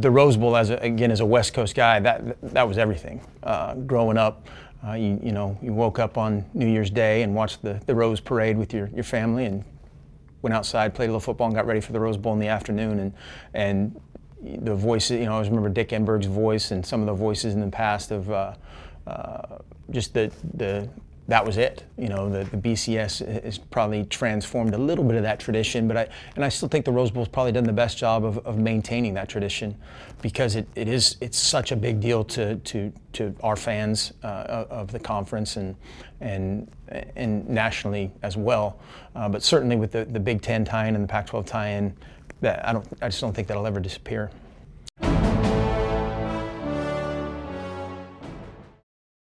the Rose Bowl, as a, again as a West Coast guy, that that was everything. Uh, growing up, uh, you, you know, you woke up on New Year's Day and watched the, the Rose Parade with your, your family, and went outside, played a little football, and got ready for the Rose Bowl in the afternoon. And and the voices, you know, I always remember Dick Enberg's voice and some of the voices in the past of uh, uh, just the the that was it. You know, the, the BCS has probably transformed a little bit of that tradition, but I and I still think the Rose Bowl's probably done the best job of, of maintaining that tradition because it, it is it's such a big deal to to, to our fans uh, of the conference and and and nationally as well. Uh, but certainly with the, the Big Ten tie-in and the Pac-12 tie-in, that I don't I just don't think that'll ever disappear.